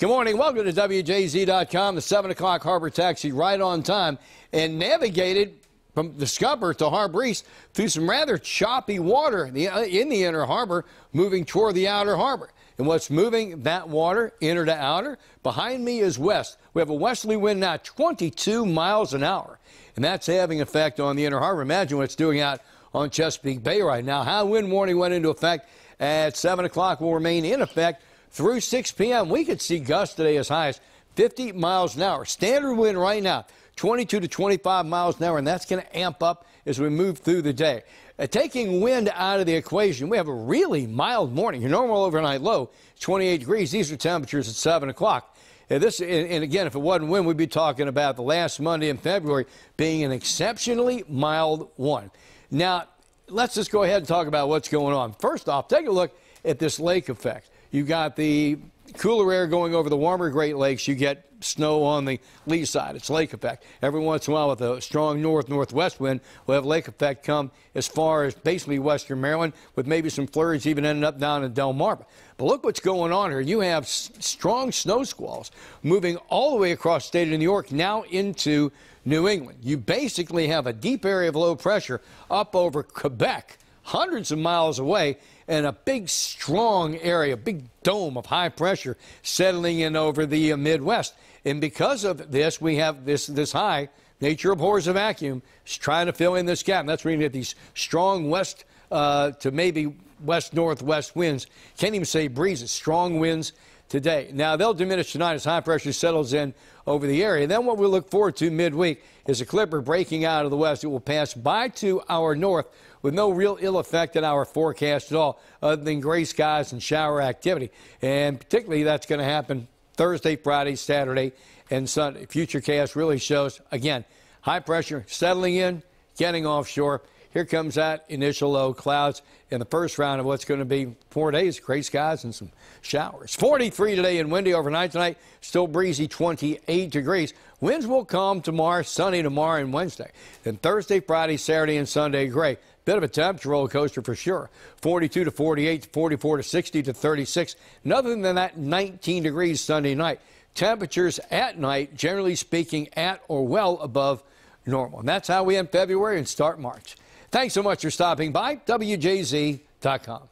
Good morning. Welcome to WJZ.com, the 7 o'clock harbor taxi right on time and navigated from the Scupper to Harbor East through some rather choppy water in the, in the inner harbor, moving toward the outer harbor. And what's moving that water inner to outer? Behind me is west. We have a westerly wind now 22 miles an hour, and that's having effect on the inner harbor. Imagine what it's doing out on Chesapeake Bay right now. High wind warning went into effect at 7 o'clock, will remain in effect through 6 p.m. We could see gusts today as high as 50 miles an hour. Standard wind right now, 22 to 25 miles an hour, and that's going to amp up as we move through the day. Uh, taking wind out of the equation, we have a really mild morning. Your normal overnight low, 28 degrees. These are temperatures at 7 o'clock. And this, and again, if it wasn't wind, we'd be talking about the last Monday in February being an exceptionally mild one. Now, let's just go ahead and talk about what's going on. First off, take a look at this lake effect. You've got the cooler air going over the warmer Great Lakes. You get snow on the lee side. It's lake effect. Every once in a while, with a strong north northwest wind, we'll have lake effect come as far as basically western Maryland, with maybe some flurries even ending up down in Delmarva. But look what's going on here. You have strong snow squalls moving all the way across the state of New York, now into New England. You basically have a deep area of low pressure up over Quebec hundreds of miles away and a big, strong area, a big dome of high pressure settling in over the uh, Midwest. And because of this, we have this, this high. Nature abhors a vacuum. It's trying to fill in this gap. And that's where you get these strong west uh, to maybe west northwest winds. Can't even say breezes, strong winds today. Now, they'll diminish tonight as high pressure settles in over the area. Then what we'll look forward to midweek is a clipper breaking out of the west. It will pass by to our north with no real ill effect in our forecast at all, other than gray skies and shower activity. And particularly that's going to happen Thursday, Friday, Saturday, and Sunday. Futurecast really shows, again, high pressure settling in, getting offshore. Here comes that initial low clouds in the first round of what's going to be four days, of gray skies and some showers. 43 today and windy overnight tonight. Still breezy, 28 degrees. Winds will come tomorrow, sunny tomorrow and Wednesday. Then Thursday, Friday, Saturday, and Sunday, gray. Bit of a temperature roller coaster for sure. 42 to 48 44 to 60 to 36. Nothing than that 19 degrees Sunday night. Temperatures at night, generally speaking, at or well above normal. And that's how we end February and start March. Thanks so much for stopping by. WJZ.com.